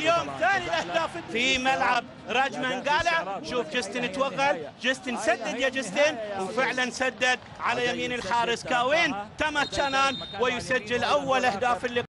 اليوم ثاني الأهداف في ملعب راجمان قالع شوف جستن توغل. جستن سدد يا جستن. وفعلا سدد على يمين الحارس كاوين. تمت شنان ويسجل أول أهداف اللقاء